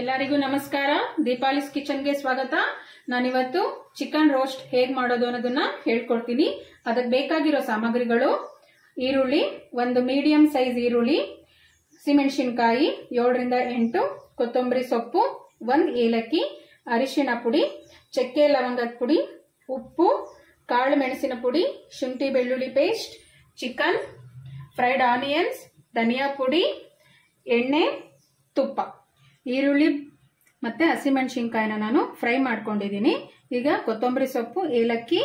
ಎಲ್ಲರಿಗೂ ನಮಸ್ಕಾರ. ದೀಪಾಲಿಸ್ ಕಿಚನ್ಗೆ ಸ್ವಾಗತ. ನಾನಿವತ್ತು ಚಿಕನ್ ರೋಸ್ಟ್ ಹೇಗ್ ಮಾಡೋದು ಅನ್ನೋದನ್ನ ಹೇಳ್ಕೊಡ್ತೀನಿ. ಅದಕ್ಕೆ ಬೇಕಾಗಿರೋ ಸಾಮಗ್ರಿಗಳು, ಈರುಳ್ಳಿ, ಒಂದು ಮೀಡಿಯಂ ಸೈಜ್ ಈರುಳ್ಳಿ ಸಿಮೆಣಸಿನ್ಕಾಯಿ ಏಳರಿಂದ ಎಂಟು, ಕೊತ್ತಂಬರಿ ಸೊಪ್ಪು, ಒಂದು ಏಲಕ್ಕಿ ಅರಿಶಿನ ಪುಡಿ, ಚಕ್ಕೆ ಲವಂಗದ ಪುಡಿ, ಉಪ್ಪು, ಕಾಳು ಮೆಣಸಿನ ಪುಡಿ, ಶುಂಠಿ ಬೆಳ್ಳುಳ್ಳಿ ಪೇಸ್ಟ್, ಚಿಕನ್, ಫ್ರೈಡ್ ಆನಿಯನ್ಸ್, ಧನಿಯಾ ಪುಡಿ, ಎಣ್ಣೆ, ತುಪ್ಪ. ಈರುಳ್ಳಿ ಮತ್ತು ಹಸಿಮೆಣ್ಸಿನ್ಕಾಯಿನ ನಾನು ಫ್ರೈ ಮಾಡ್ಕೊಂಡಿದ್ದೀನಿ. ಈಗ ಕೊತ್ತಂಬರಿ ಸೊಪ್ಪು, ಏಲಕ್ಕಿ,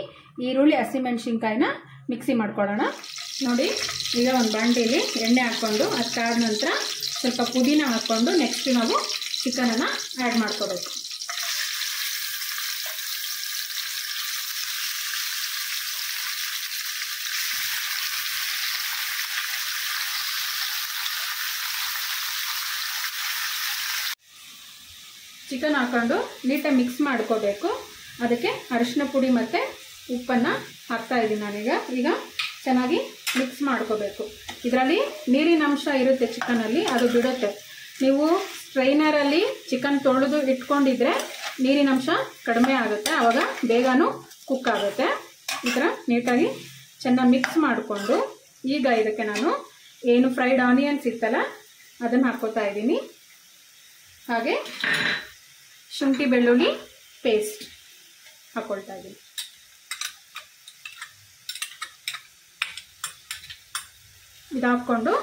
ಈರುಳ್ಳಿ, ಹಸಿಮೆಣ್ಸಿನ್ಕಾಯಿನ ಮಿಕ್ಸಿ ಮಾಡ್ಕೊಳ್ಳೋಣ. ನೋಡಿ, ಈಗ ಒಂದು ಬಾಂಡೀಲಿ ಎಣ್ಣೆ ಹಾಕ್ಕೊಂಡು ಅದಾದ ನಂತರ ಸ್ವಲ್ಪ ಪುದೀನ ಹಾಕ್ಕೊಂಡು ನೆಕ್ಸ್ಟ್ ನಾವು ಚಿಕನನ್ನು ಆ್ಯಡ್ ಮಾಡ್ಕೋಬೇಕು. ಚಿಕನ್ ಹಾಕೊಂಡು ನೀಟಾಗಿ ಮಿಕ್ಸ್ ಮಾಡ್ಕೋಬೇಕು. ಅದಕ್ಕೆ ಅರಿಶಿನ ಪುಡಿ ಮತ್ತು ಉಪ್ಪನ್ನು ಹಾಕ್ತಾಯಿದ್ದೀನಿ ನಾನೀಗ. ಈಗ ಚೆನ್ನಾಗಿ ಮಿಕ್ಸ್ ಮಾಡ್ಕೋಬೇಕು. ಇದರಲ್ಲಿ ನೀರಿನ ಅಂಶ ಇರುತ್ತೆ ಚಿಕನಲ್ಲಿ, ಅದು ಬಿಡುತ್ತೆ. ನೀವು ಸ್ಟ್ರೈನರಲ್ಲಿ ಚಿಕನ್ ತೊಳೆದು ಇಟ್ಕೊಂಡಿದ್ರೆ ನೀರಿನ ಅಂಶ ಕಡಿಮೆ ಆಗುತ್ತೆ ಆವಾಗ ಬೇಗನೂ ಕುಕ್ ಆಗುತ್ತೆ. ಈ ಥರ ನೀಟಾಗಿ ಚೆನ್ನಾಗಿ ಮಿಕ್ಸ್ ಮಾಡಿಕೊಂಡು ಈಗ ಇದಕ್ಕೆ ನಾನು ಏನು ಫ್ರೈಡ್ ಆನಿಯನ್ಸ್ ಇತ್ತಲ್ಲ, ಅದನ್ನು ಹಾಕ್ಕೋತಾ ಇದ್ದೀನಿ. ಹಾಗೆ ಶುಂಠಿ ಬೆಳ್ಳುಳ್ಳಿ ಪೇಸ್ಟ್ ಹಾಕೊಳ್ತಾ ಇದ್ದೀನಿ. ಇದು ಹಾಕ್ಕೊಂಡು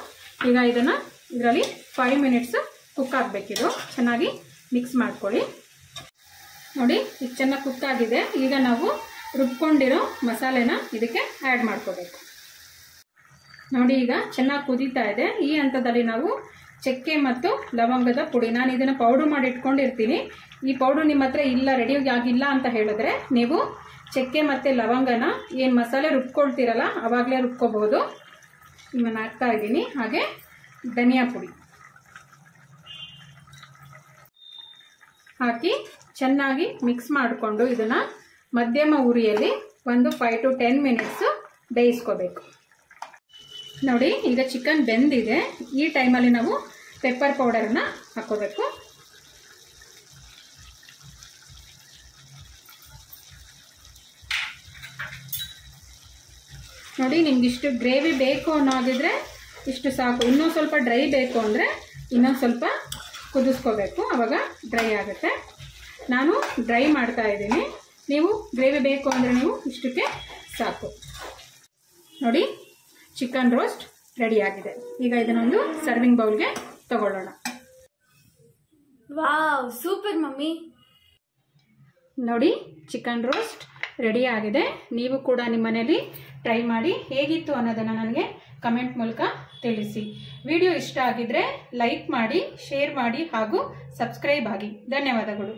ಈಗ ಇದನ್ನು ಇದರಲ್ಲಿ ಫೈವ್ ಮಿನಿಟ್ಸ್ ಕುಕ್ ಆಗಬೇಕಿದು ಚೆನ್ನಾಗಿ ಮಿಕ್ಸ್ ಮಾಡ್ಕೊಳ್ಳಿ. ನೋಡಿ, ಇದು ಚೆನ್ನಾಗಿ ಕುಕ್ ಆಗಿದೆ. ಈಗ ನಾವು ರುಬ್ಕೊಂಡಿರೋ ಮಸಾಲೆನ ಇದಕ್ಕೆ ಆ್ಯಡ್ ಮಾಡ್ಕೋಬೇಕು. ನೋಡಿ, ಈಗ ಚೆನ್ನಾಗಿ ಕುದೀತಾ ಇದೆ. ಈ ಹಂತದಲ್ಲಿ ನಾವು ಚಕ್ಕೆ ಮತ್ತು ಲವಂಗದ ಪುಡಿ. ನಾನು ಇದನ್ನು ಪೌಡ್ರ್ ಮಾಡಿ ಇಟ್ಕೊಂಡಿರ್ತೀನಿ. ಈ ಪೌಡ್ರ್ ನಿಮ್ಮ ಹತ್ರ ಇಲ್ಲ ರೆಡಿ ಆಗಿಲ್ಲ ಅಂತ ಹೇಳಿದ್ರೆ ನೀವು ಚಕ್ಕೆ ಮತ್ತು ಲವಂಗನ ಏನು ಮಸಾಲೆ ರುಬ್ಕೊಳ್ತೀರಲ್ಲ ಆವಾಗಲೇ ರುಬ್ಕೋಬಹುದು. ಇವನ್ನ ಹಾಕ್ತಾ ಇದ್ದೀನಿ. ಹಾಗೆ ಧನಿಯಾ ಪುಡಿ. ಹಾಕಿ ಚೆನ್ನಾಗಿ ಮಿಕ್ಸ್ ಮಾಡಿಕೊಂಡು ಇದನ್ನು ಮಧ್ಯಮ ಉರಿಯಲ್ಲಿ ಒಂದು ಫೈವ್ ಟು ಟೆನ್ ಮಿನಿಟ್ಸು ಬೇಯಿಸ್ಕೋಬೇಕು. ನೋಡಿ, ಈಗ ಚಿಕನ್ ಬೆಂದಿದೆ. ಈ ಟೈಮಲ್ಲಿ ನಾವು ಪೆಪ್ಪರ್ ಪೌಡರನ್ನು ಹಾಕೋಬೇಕು ನೋಡಿ, ನಿಮ್ಗೆ ಇಷ್ಟು ಗ್ರೇವಿ ಬೇಕು ಅನ್ನೋದಿದ್ರೆ ಇಷ್ಟು ಸಾಕು. ಇನ್ನೊಂದು ಸ್ವಲ್ಪ ಡ್ರೈ ಬೇಕು ಅಂದರೆ ಇನ್ನೊಂದು ಸ್ವಲ್ಪ ಕುದಿಸ್ಕೋಬೇಕು. ಆವಾಗ ಡ್ರೈ ಆಗುತ್ತೆ. ನಾನು ಡ್ರೈ ಮಾಡ್ತಾ ಇದ್ದೀನಿ. ನೀವು ಗ್ರೇವಿ ಬೇಕು ಅಂದರೆ ನೀವು ಇಷ್ಟಕ್ಕೆ ಸಾಕು. ನೋಡಿ ಚಿಕನ್ ರೋಸ್ಟ್ ರೆಡಿಯಾಗಿದೆ. ಈಗ ಇದನ್ನೊಂದು ಸರ್ವಿಂಗ್ ಬೌಲ್ಗೆ ತಗೊಳ್ಳೋಣ. Wow super mummy. ನೋಡಿ ಚಿಕನ್ ರೋಸ್ಟ್ ರೆಡಿ ಆಗಿದೆ ನೀವು ಕೂಡ ನಿಮ್ಮ ಮನೇಲಿ ಟ್ರೈ ಮಾಡಿ ಹೇಗಿತ್ತು ಅನ್ನೋದನ್ನು ನನಗೆ ಕಮೆಂಟ್ ಮೂಲಕ ತಿಳಿಸಿ. ವಿಡಿಯೋ ಇಷ್ಟ ಆಗಿದ್ರೆ ಲೈಕ್ ಮಾಡಿ ಶೇರ್ ಮಾಡಿ ಹಾಗೂ ಸಬ್ಸ್ಕ್ರೈಬ್ ಆಗಿ. ಧನ್ಯವಾದಗಳು.